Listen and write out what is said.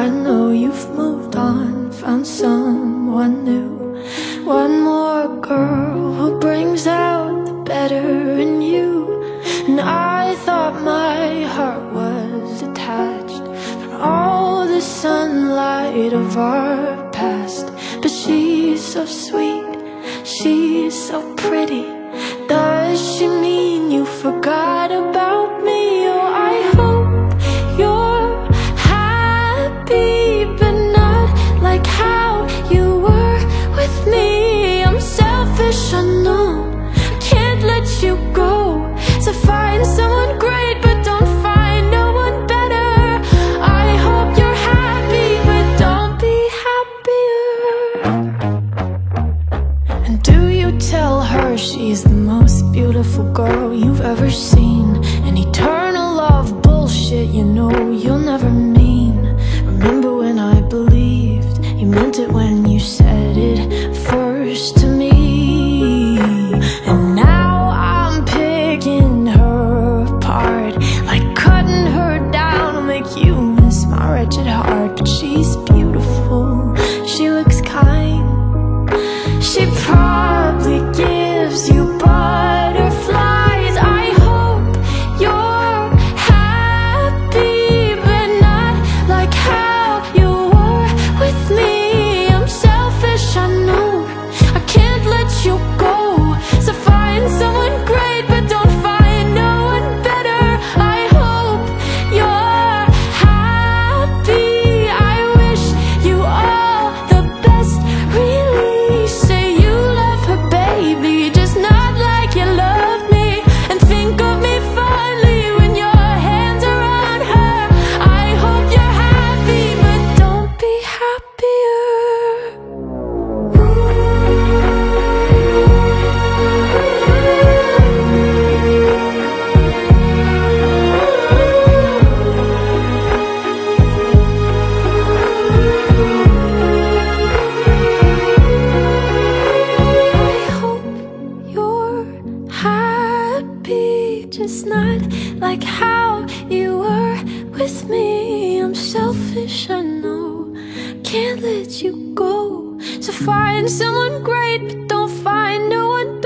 I know you've moved on, found someone new. One more girl who brings out the better in you. And I thought my heart was attached From all the sunlight of our past. But she's so sweet, she's so pretty. Does she mean you forgot? She's the most beautiful girl you've ever seen? An eternal love bullshit you know you'll never happy, just not like how you were with me. I'm selfish, I know, can't let you go. So find someone great, but don't find no one